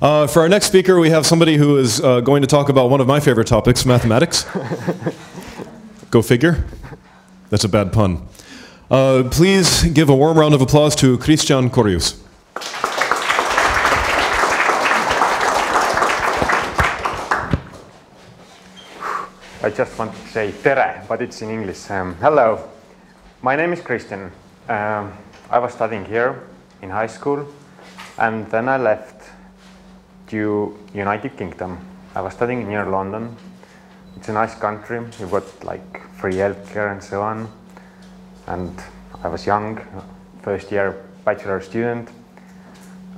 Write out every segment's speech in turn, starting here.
Uh, for our next speaker, we have somebody who is uh, going to talk about one of my favorite topics, mathematics. Go figure. That's a bad pun. Uh, please give a warm round of applause to Kristjan Korjus. I just want to say tere, but it's in English. Um, hello, my name is Kristjan. Um, I was studying here in high school, and then I left to United Kingdom. I was studying near London. It's a nice country. You've got like free healthcare and so on. And I was young, first year bachelor student.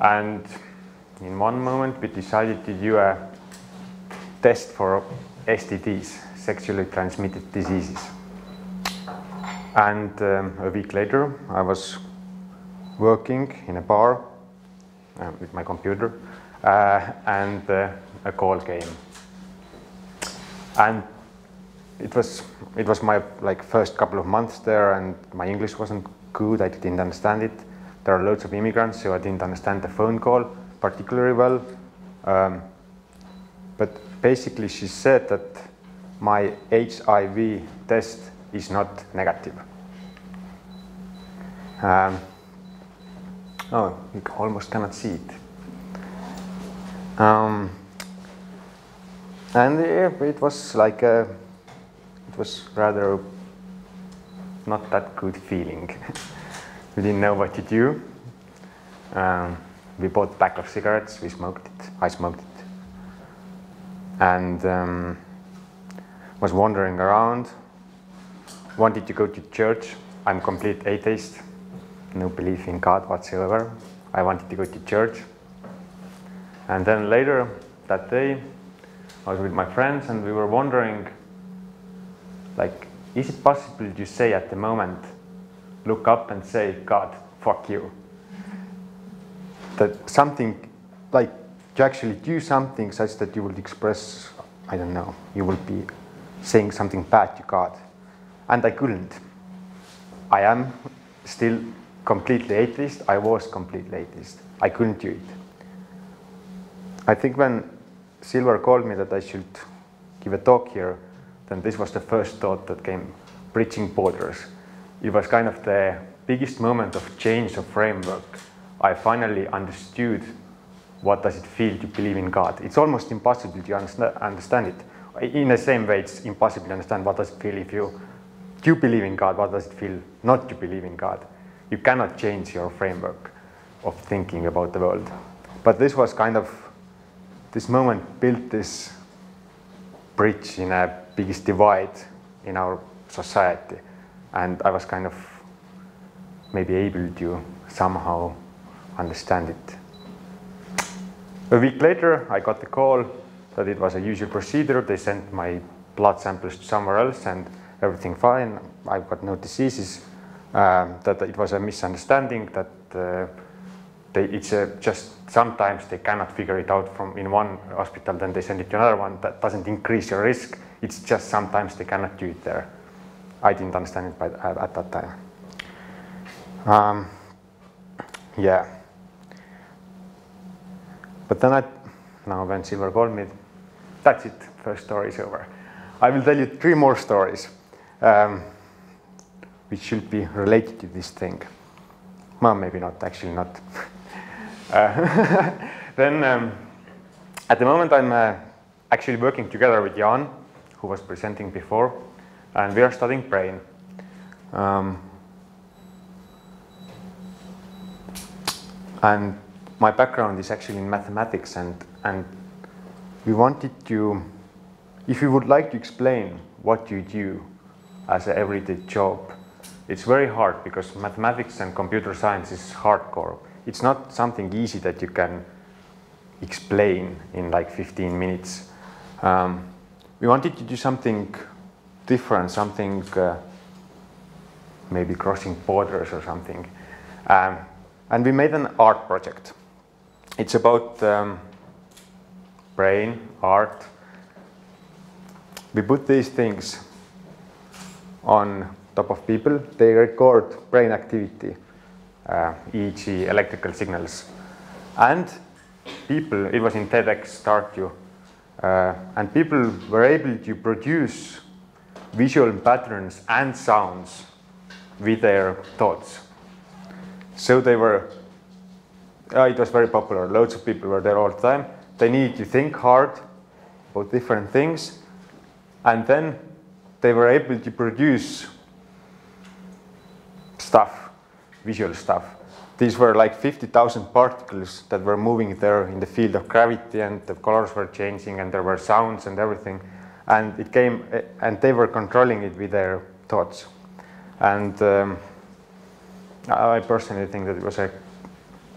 And in one moment, we decided to do a test for STDs, sexually transmitted diseases. And um, a week later, I was working in a bar uh, with my computer, and uh, a call came. And it was it was my like first couple of months there, and my English wasn't good. I didn't understand it. There are loads of immigrants, so I didn't understand the phone call particularly well. Um, but basically, she said that my HIV test is not negative. Um, oh, you almost cannot see it. Um, and yeah, it was like a, it was rather not that good feeling. we didn't know what to do. Um, we bought a pack of cigarettes. We smoked it. I smoked it, and um, was wandering around. Wanted to go to church. I'm complete atheist. No belief in God whatsoever. I wanted to go to church. And then later that day, I was with my friends and we were wondering, like, is it possible to say at the moment, look up and say, God, fuck you? That something, like, to actually do something such that you will express, I don't know, you will be saying something bad to God. And I couldn't. I am still completely atheist. I was completely atheist. I couldn't do it. I think when Silver called me that I should give a talk here, then this was the first thought that came, bridging borders. It was kind of the biggest moment of change of framework. I finally understood what does it feel to believe in God. It's almost impossible to understand it. In the same way, it's impossible to understand what does it feel if you do believe in God, what does it feel not to believe in God. You cannot change your framework of thinking about the world. But this was kind of this moment built this bridge in a biggest divide in our society. And I was kind of maybe able to somehow understand it. A week later, I got the call that it was a usual procedure. They sent my blood samples to somewhere else and everything fine. I've got no diseases. Um, that it was a misunderstanding that uh, they, it's just sometimes they cannot figure it out from in one hospital, then they send it to another one. That doesn't increase your risk. It's just sometimes they cannot do it there. I didn't understand it by, at, at that time. Um, yeah. But then I, now when Silver called me, that's it, first story is over. I will tell you three more stories, um, which should be related to this thing. Well, maybe not, actually not. uh, then, um, at the moment, I'm uh, actually working together with Jan, who was presenting before, and we are studying brain. Um, and my background is actually in mathematics and, and we wanted to, if you would like to explain what you do as an everyday job, it's very hard because mathematics and computer science is hardcore. It's not something easy that you can explain in like 15 minutes. Um, we wanted to do something different, something uh, maybe crossing borders or something. Um, and we made an art project. It's about um, brain, art. We put these things on top of people. They record brain activity, uh, e.g. electrical signals. And people, it was in TEDx Tartu, uh, and people were able to produce visual patterns and sounds with their thoughts. So they were, uh, it was very popular. Loads of people were there all the time. They needed to think hard about different things, and then they were able to produce stuff, visual stuff. These were like 50,000 particles that were moving there in the field of gravity and the colors were changing and there were sounds and everything. And it came, and they were controlling it with their thoughts. And um, I personally think that it was a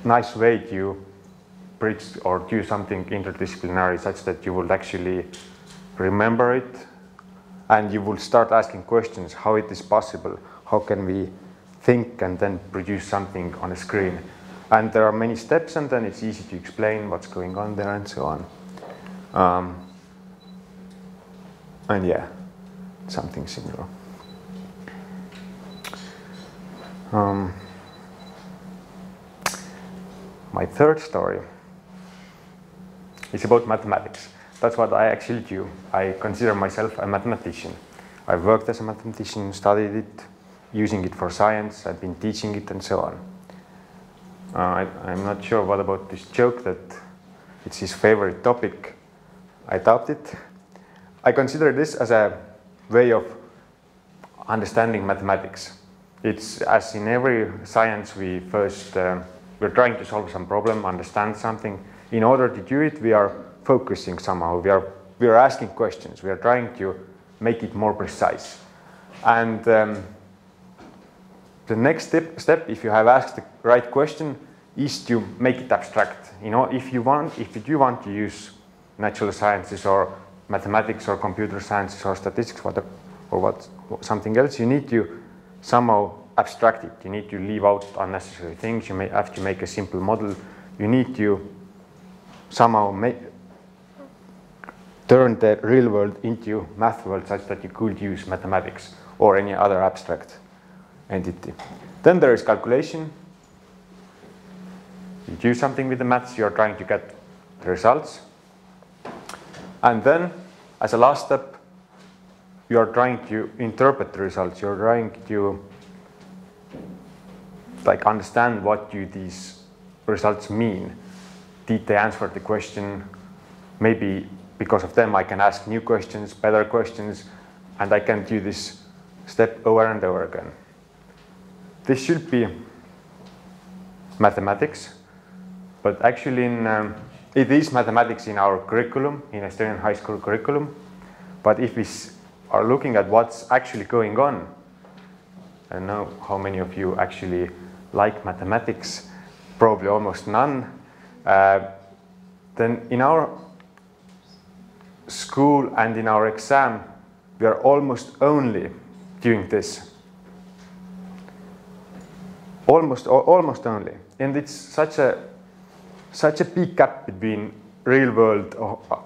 nice way to bridge or do something interdisciplinary such that you would actually remember it and you will start asking questions how it is possible, how can we think and then produce something on a screen. And there are many steps and then it's easy to explain what's going on there and so on. Um, and yeah, something similar. Um, my third story is about mathematics. That's what I actually do. I consider myself a mathematician. I've worked as a mathematician, studied it, using it for science, I've been teaching it and so on. Uh, I, am not sure what about this joke that it's his favorite topic. I doubt it. I consider this as a way of understanding mathematics. It's as in every science, we first, uh, we're trying to solve some problem, understand something. In order to do it, we are focusing somehow. We are, we are asking questions. We are trying to make it more precise. And um, the next step, step, if you have asked the right question, is to make it abstract. You know, if you want, if you do want to use natural sciences or mathematics or computer sciences or statistics what, or what something else, you need to somehow abstract it. You need to leave out unnecessary things. You may have to make a simple model. You need to somehow make, turn the real world into math world such that you could use mathematics or any other abstract entity. Then there is calculation. You do something with the maths, you're trying to get the results. And then, as a last step, you are trying to interpret the results. You're trying to like understand what do these results mean. Did they answer the question? Maybe because of them, I can ask new questions, better questions, and I can do this step over and over again. This should be mathematics, but actually in, um, it is mathematics in our curriculum, in Estonian high school curriculum. But if we are looking at what's actually going on, I don't know how many of you actually like mathematics, probably almost none, uh, then in our school and in our exam, we are almost only doing this. Almost, almost only. And it's such a, such a big gap between real world, uh,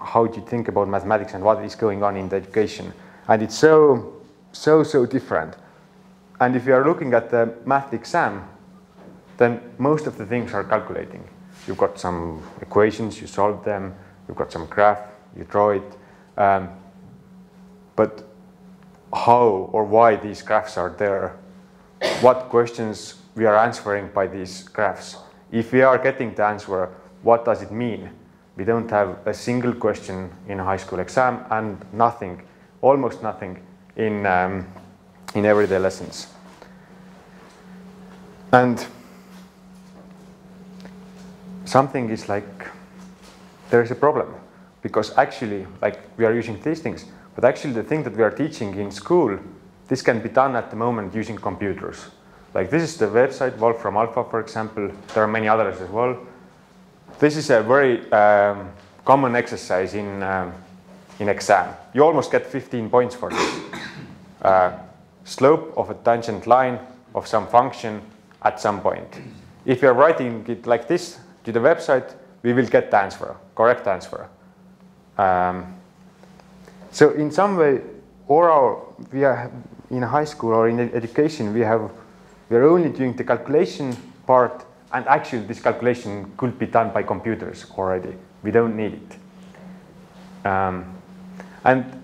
how do you think about mathematics and what is going on in the education. And it's so, so, so different. And if you are looking at the math exam, then most of the things are calculating. You've got some equations, you solve them, you've got some graph, you draw it. Um, but how or why these graphs are there, what questions we are answering by these graphs. If we are getting the answer, what does it mean? We don't have a single question in a high school exam and nothing, almost nothing in, um, in everyday lessons. And something is like, there is a problem because actually, like we are using these things, but actually the thing that we are teaching in school, this can be done at the moment using computers. Like this is the website, Wolfram Alpha, for example. There are many others as well. This is a very um, common exercise in, um, in exam. You almost get 15 points for this. Uh, slope of a tangent line of some function at some point. If you're writing it like this to the website, we will get the answer, correct answer. Um, so in some way, or our, we are in high school or in education, we have we are only doing the calculation part and actually this calculation could be done by computers already. We don't need it. Um, and,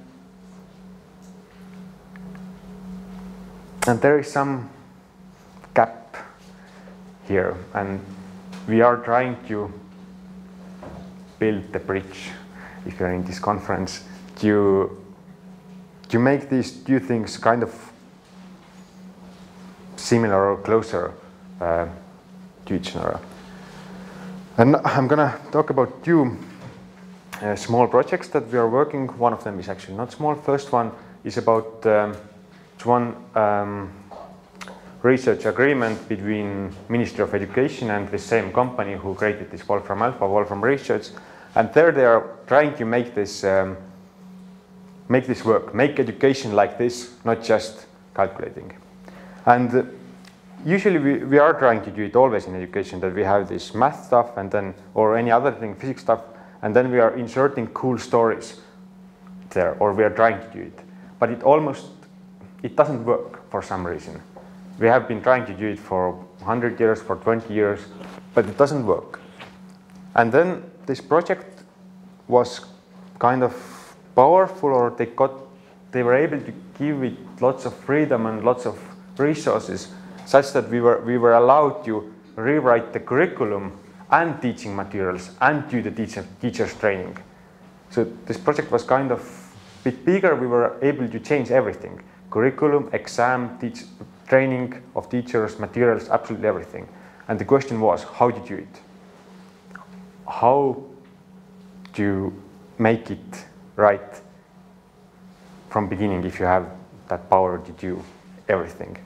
and there is some gap here and we are trying to build the bridge if you're in this conference to to make these two things kind of similar or closer uh, to each other. And I'm gonna talk about two uh, small projects that we are working. One of them is actually not small. First one is about um, one um, research agreement between Ministry of Education and the same company who created this Wolfram Alpha, Wolfram Research. And there they are trying to make this um, make this work, make education like this, not just calculating. And uh, usually we, we are trying to do it always in education that we have this math stuff and then, or any other thing, physics stuff, and then we are inserting cool stories there, or we are trying to do it. But it almost, it doesn't work for some reason. We have been trying to do it for 100 years, for 20 years, but it doesn't work. And then this project was kind of powerful or they got they were able to give it lots of freedom and lots of resources such that we were we were allowed to rewrite the curriculum and teaching materials and do the teacher, teachers training. So this project was kind of a bit bigger. We were able to change everything. Curriculum, exam, teach, training of teachers, materials, absolutely everything. And the question was, how to do it? How to make it right from beginning if you have that power to do everything.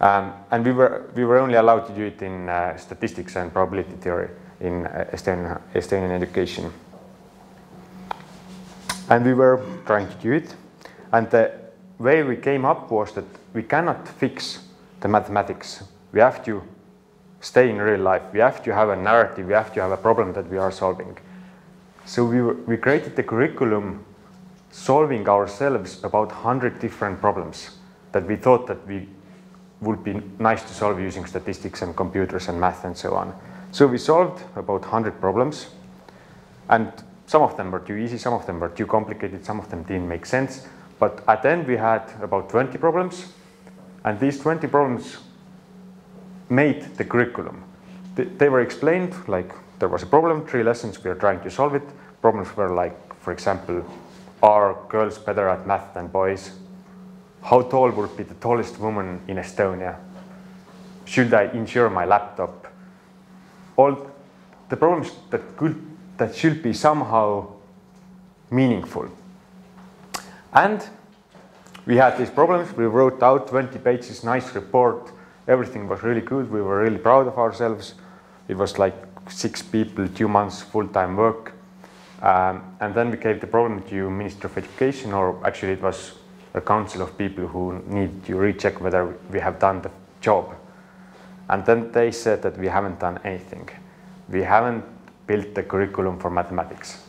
Um, and we were, we were only allowed to do it in uh, statistics and probability theory in uh, Estonian, Estonian education. And we were trying to do it. And the way we came up was that we cannot fix the mathematics. We have to stay in real life. We have to have a narrative. We have to have a problem that we are solving. So we, we created the curriculum solving ourselves about 100 different problems that we thought that we would be nice to solve using statistics and computers and math and so on. So we solved about 100 problems and some of them were too easy, some of them were too complicated, some of them didn't make sense. But at the end we had about 20 problems and these 20 problems made the curriculum. They were explained like there was a problem, three lessons, we are trying to solve it. Problems were like, for example, are girls better at math than boys? How tall would be the tallest woman in Estonia? Should I insure my laptop? All the problems that could that should be somehow meaningful. And we had these problems. We wrote out 20 pages, nice report. Everything was really good. We were really proud of ourselves. It was like six people, two months full-time work. Um, and then we gave the problem to Minister of Education, or actually it was a council of people who need to recheck whether we have done the job. And then they said that we haven't done anything. We haven't built the curriculum for mathematics.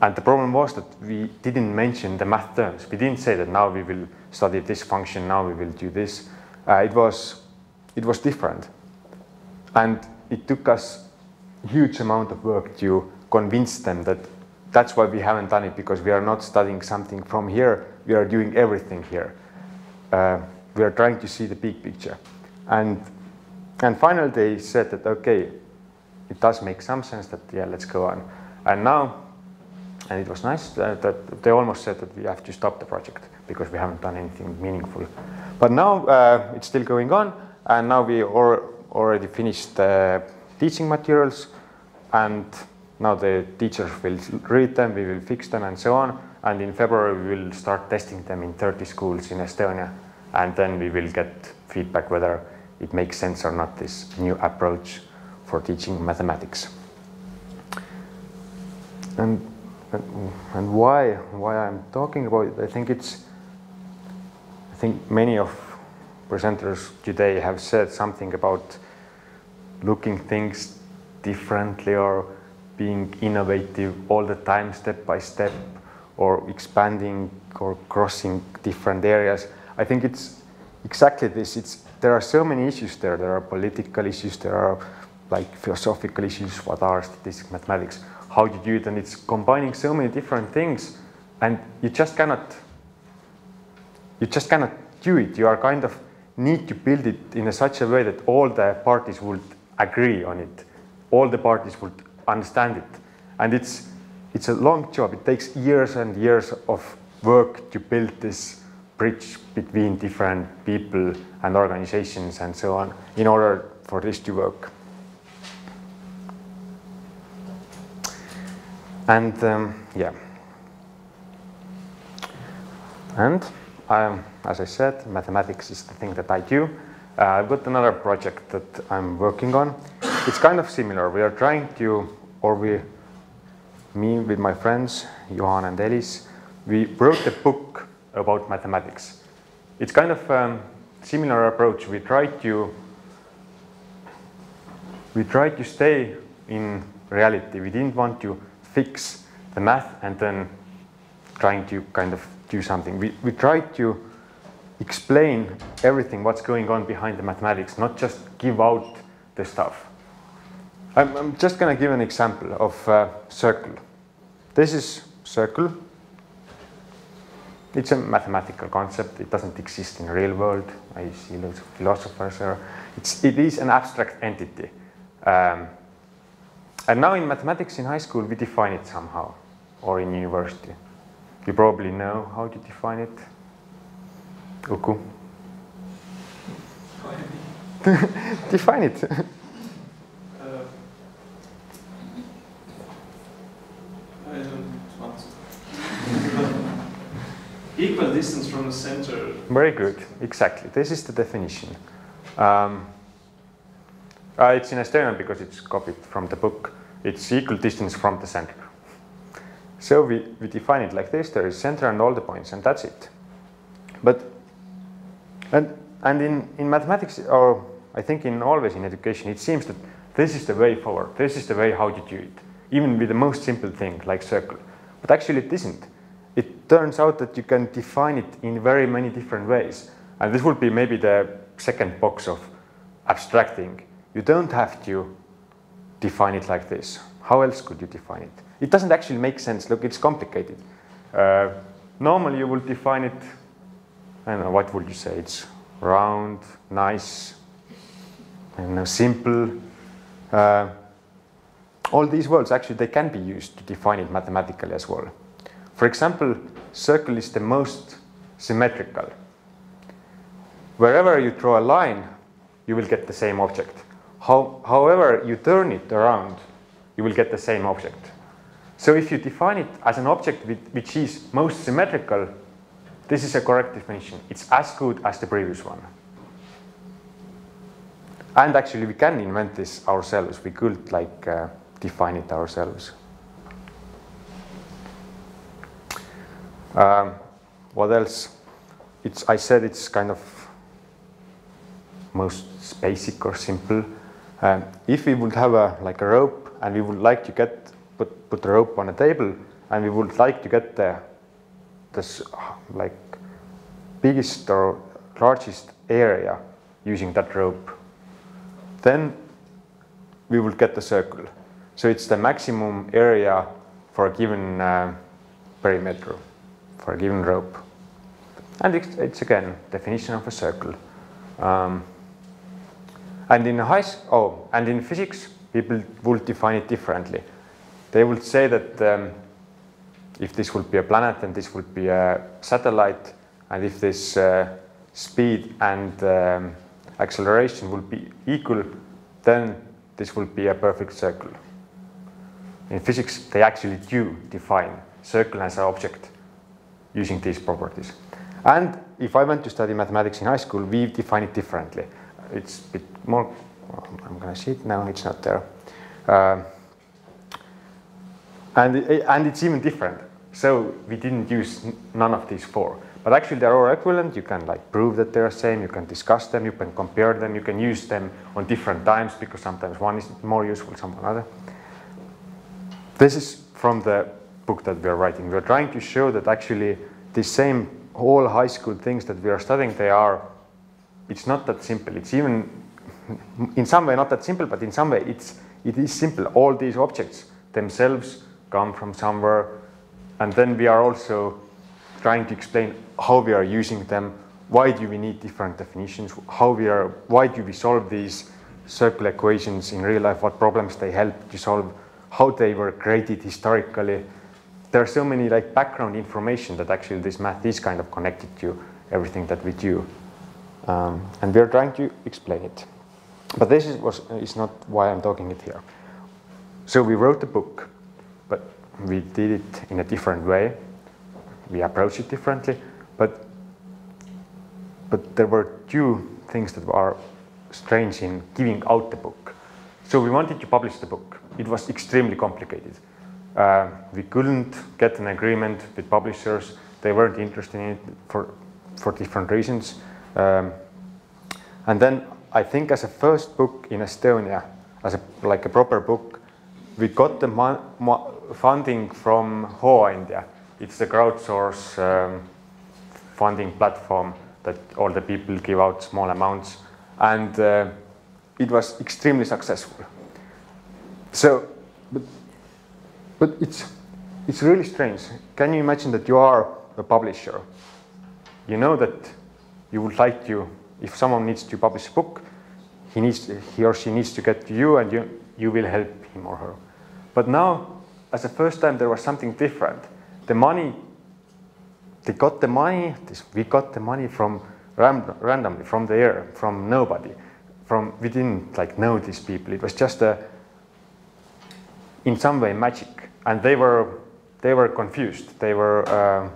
And the problem was that we didn't mention the math terms. We didn't say that now we will study this function, now we will do this. Uh, it, was, it was different. And it took us huge amount of work to convince them that that's why we haven't done it because we are not studying something from here. We are doing everything here. Uh, we are trying to see the big picture. And, and finally they said that, okay, it does make some sense that, yeah, let's go on. And now, and it was nice that they almost said that we have to stop the project because we haven't done anything meaningful. But now uh, it's still going on and now we are already finished the teaching materials and now the teachers will read them, we will fix them and so on. And in February we will start testing them in 30 schools in Estonia. And then we will get feedback whether it makes sense or not, this new approach for teaching mathematics. And, and, why, why I'm talking about it, I think it's, I think many of presenters today have said something about looking things differently or being innovative all the time, step by step, or expanding or crossing different areas. I think it's exactly this. It's, there are so many issues there. There are political issues, there are like philosophical issues, what are statistics, mathematics, how you do it, and it's combining so many different things, and you just cannot, you just cannot do it. You are kind of need to build it in a such a way that all the parties would agree on it, all the parties would understand it, and it's it's a long job. It takes years and years of work to build this bridge between different people and organizations and so on in order for this to work. And um, yeah. And um, as I said, mathematics is the thing that I do. Uh, I've got another project that I'm working on. It's kind of similar. We are trying to, or we, me with my friends, Johan and Elis, we wrote a book about mathematics. It's kind of a um, similar approach. We try to we try to stay in reality. We didn't want to fix the math and then trying to kind of do something. We, we tried to explain everything, what's going on behind the mathematics, not just give out the stuff. I'm, I'm just going to give an example of a circle. This is circle. It's a mathematical concept. It doesn't exist in the real world. I see lots of philosophers there. It's, it is an abstract entity. Um, and now in mathematics in high school, we define it somehow, or in university. You probably know how to define it. Uku. define it. Uh, I don't want to. Equal distance from the center. Very good, exactly. This is the definition. Um, uh, it's in Estonian because it's copied from the book. It's equal distance from the center. So we, we define it like this. There is center and all the points, and that's it. But and and in, in mathematics, or I think in always in education, it seems that this is the way forward. This is the way how to do it, even with the most simple thing like circle. But actually, it isn't. It turns out that you can define it in very many different ways, and this would be maybe the second box of abstracting you don't have to define it like this. How else could you define it? It doesn't actually make sense. Look, it's complicated. Uh, normally you would define it, I don't know, what would you say? It's round, nice, know, simple. Uh, all these words actually they can be used to define it mathematically as well. For example, circle is the most symmetrical. Wherever you draw a line, you will get the same object. How, however you turn it around, you will get the same object. So if you define it as an object which is most symmetrical, this is a correct definition. It's as good as the previous one. And actually we can invent this ourselves. We could like uh, define it ourselves. Um, what else? It's, I said it's kind of most basic or simple. Um, if we would have a like a rope and we would like to get put put the rope on a table and we would like to get the this like biggest or largest area using that rope, then we will get the circle. So it's the maximum area for a given uh, perimeter, for a given rope. And it's, it's again definition of a circle. Um, and in high, oh, and in physics, people would define it differently. They would say that um, if this would be a planet and this would be a satellite, and if this uh, speed and um, acceleration would be equal, then this will be a perfect circle. In physics, they actually do define circle as an object using these properties. And if I went to study mathematics in high school, we define it differently it's a bit more, I'm going to see it now, it's not there. Uh, and, and it's even different. So we didn't use none of these four. But actually they're all equivalent. You can like prove that they're the same. You can discuss them. You can compare them. You can use them on different times because sometimes one is more useful, some another. This is from the book that we are writing. We are trying to show that actually the same all high school things that we are studying, they are it's not that simple. It's even in some way not that simple, but in some way it's it is simple. All these objects themselves come from somewhere, and then we are also trying to explain how we are using them. Why do we need different definitions? How we are? Why do we solve these circular equations in real life? What problems they help to solve? How they were created historically? There are so many like background information that actually this math is kind of connected to everything that we do. Um, and we are trying to explain it. But this is, was, is not why I'm talking it here. So we wrote the book, but we did it in a different way. We approached it differently, but but there were two things that were strange in giving out the book. So we wanted to publish the book. It was extremely complicated. Uh, we couldn't get an agreement with publishers. They weren't interested in it for for different reasons. Um, and then I think as a first book in Estonia, as a, like a proper book, we got the funding from Hooandja. It's the crowdsource um, funding platform that all the people give out small amounts. And uh, it was extremely successful. So, but, it's, it's really strange. Can you imagine that you are a publisher? You know that you would like to if someone needs to publish a book, he, needs, he or she needs to get to you and you, you will help him or her. But now, as the first time, there was something different. The money, they got the money, this, we got the money from randomly, from the air, from nobody. From, we didn't like know these people. It was just a, in some way, magic. And they were, they were confused. They were, uh,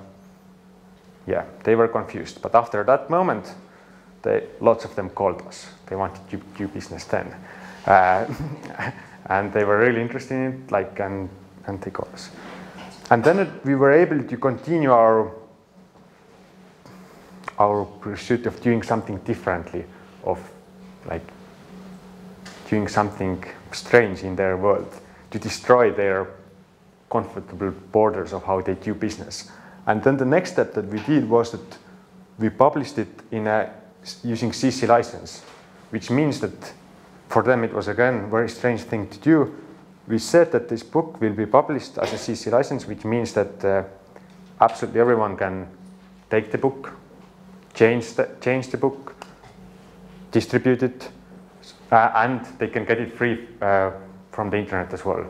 yeah, they were confused. But after that moment, they, lots of them called us. They wanted to do business then. Uh, and they were really interested in it, like, and, and they called us. And then it, we were able to continue our, our pursuit of doing something differently, of like doing something strange in their world, to destroy their comfortable borders of how they do business. And then the next step that we did was that we published it in a using CC license, which means that for them it was again a very strange thing to do. We said that this book will be published as a CC license, which means that uh, absolutely everyone can take the book, change the, change the book, distribute it, uh, and they can get it free uh, from the internet as well.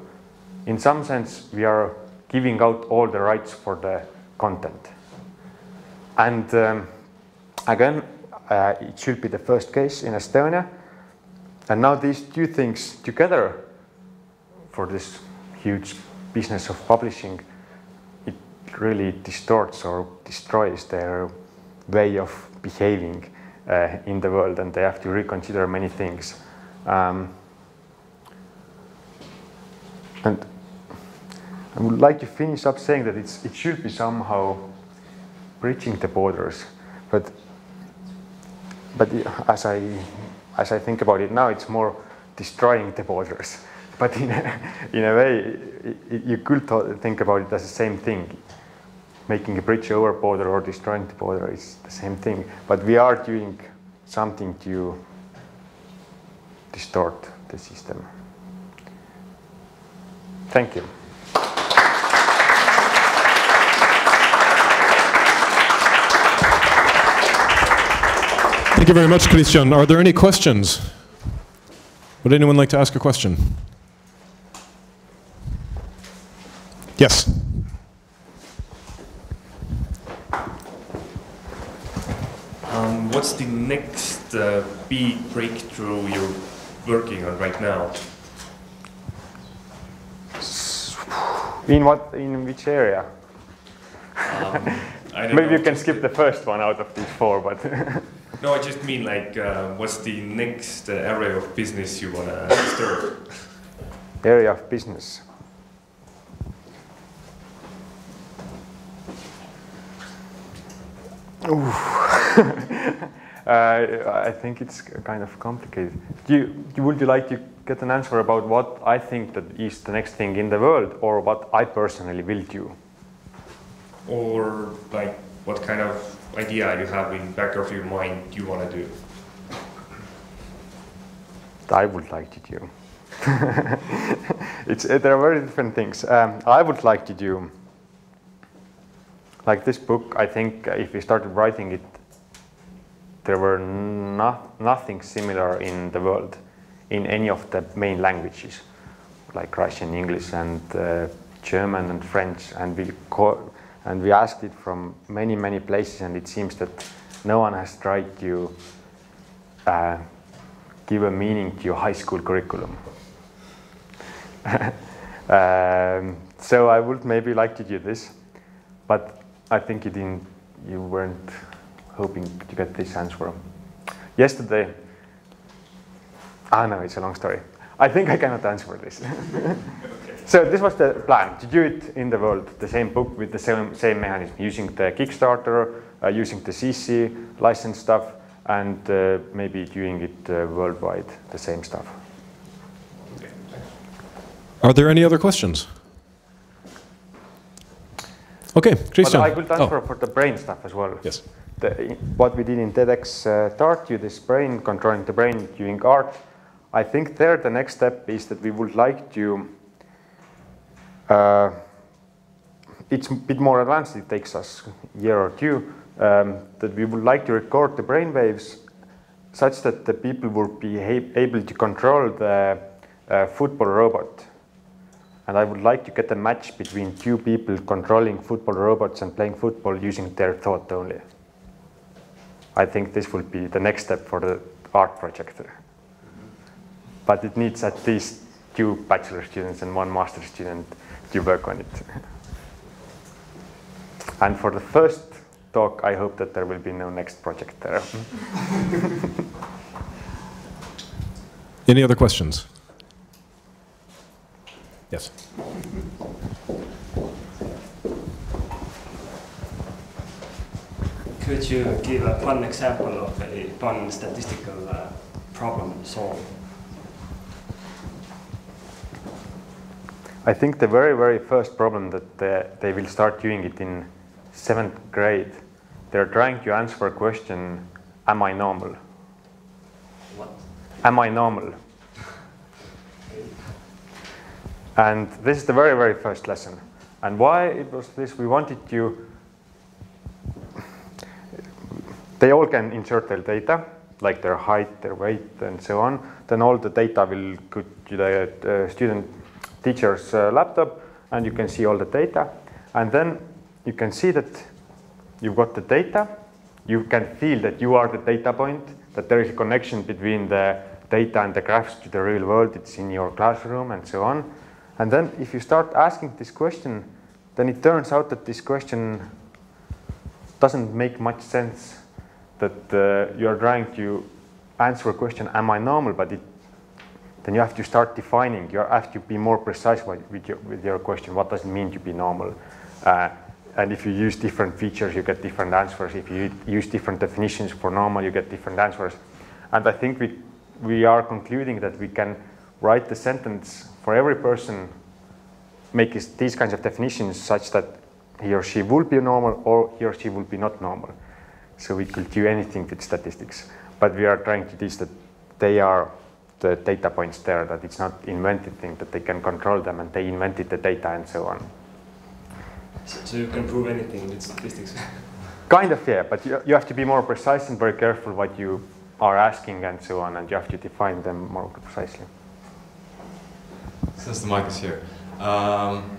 In some sense, we are giving out all the rights for the content. And um, again, uh, it should be the first case in Estonia. And now these two things together for this huge business of publishing, it really distorts or destroys their way of behaving uh, in the world and they have to reconsider many things. Um, and I would like to finish up saying that it's, it should be somehow bridging the borders, but but as I, as I think about it now, it's more destroying the borders. But in a, in a way, you could think about it as the same thing. Making a bridge over border or destroying the border is the same thing. But we are doing something to distort the system. Thank you. Thank you very much, Kristjan. Are there any questions? Would anyone like to ask a question? Yes. Um, what's the next uh, big breakthrough you're working on right now? In what? In which area? Um, Maybe know, you can skip the first one out of these four, but. No, I just mean like, uh, what's the next uh, area of business you want to start? Area of business. uh, I think it's kind of complicated. Do you, would you like to get an answer about what I think that is the next thing in the world, or what I personally will do? Or like, what kind of idea you have in back of your mind you want to do? I would like to do. it's, uh, there are very different things. Um, I would like to do, like this book, I think uh, if we started writing it, there were not, nothing similar in the world in any of the main languages, like Russian, English, and uh, German and French, and we and we asked it from many many places, and it seems that no one has tried to uh, give a meaning to your high school curriculum. um, so I would maybe like to do this, but I think you didn't, you weren't hoping to get this answer. Yesterday, ah no, it's a long story. I think I cannot answer this. So this was the plan, to do it in the world, the same book with the same, same mechanism, using the Kickstarter, uh, using the CC license stuff, and uh, maybe doing it uh, worldwide, the same stuff. Are there any other questions? Okay, But Kristjan. I could answer Oh, for the brain stuff as well. yes. The, what we did in TEDx uh, Tartu, this brain, controlling the brain doing art, I think there the next step is that we would like to, uh, it's a bit more advanced, it takes us a year or two, um, that we would like to record the brain waves such that the people would be able to control the uh, football robot. And I would like to get a match between two people controlling football robots and playing football using their thought only. I think this will be the next step for the art project. But it needs at least two bachelor students and one master student to work on it. And for the first talk, I hope that there will be no next project there. Any other questions? Yes. Could you give a fun example of a fun statistical uh, problem solved? I think the very, very first problem that uh, they will start doing it in seventh grade, they're trying to answer a question, am I normal? What? Am I normal? And this is the very, very first lesson. And why it was this, we wanted to, they all can insert their data, like their height, their weight, and so on. Then all the data will go to the uh, student teacher's uh, laptop, and you can see all the data. And then you can see that you've got the data. You can feel that you are the data point, that there is a connection between the data and the graphs to the real world. It's in your classroom and so on. And then if you start asking this question, then it turns out that this question doesn't make much sense. That uh, you are trying to answer a question, am I normal? But it, then you have to start defining. You have to be more precise with your, with your question. What does it mean to be normal? Uh, and if you use different features, you get different answers. If you use different definitions for normal, you get different answers. And I think we, we are concluding that we can write the sentence for every person, make is- these kinds of definitions such that he or she will be normal or he or she will be not normal. So we could do anything with statistics. But we are trying to teach that they are the data points there, that it's not invented thing, that they can control them and they invented the data and so on. So, so you can prove anything with statistics. Kind of, yeah, but you, you have to be more precise and very careful what you are asking and so on, and you have to define them more precisely. Since the mic is here, um,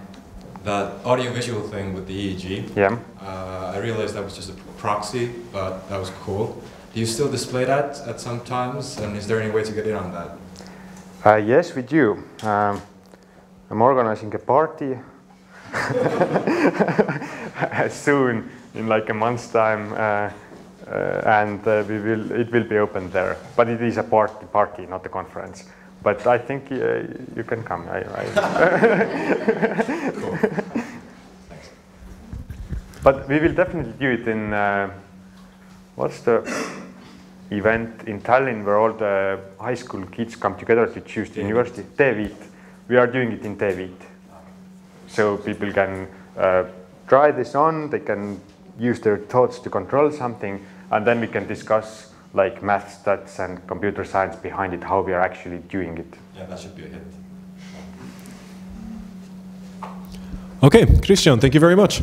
that audio-visual thing with the EEG, Yeah. uh, I realized that was just a proxy, but that was cool. Do you still display that at some times, and is there any way to get in on that? Uh, yes, we do. Um, I'm organizing a party soon, in like a month's time, uh, uh, and uh, we will. It will be open there, but it is a party, party, not a conference. But I think uh, you can come. I, I Cool. But we will definitely do it in uh, what's the event in Tallinn where all the high school kids come together to choose the university. Teeviit. We are doing it in Teeviit. So people can uh, try this on, they can use their thoughts to control something, and then we can discuss like math stats and computer science behind it, how we are actually doing it. Yeah, that should be a hit. Okay, Kristjan, thank you very much.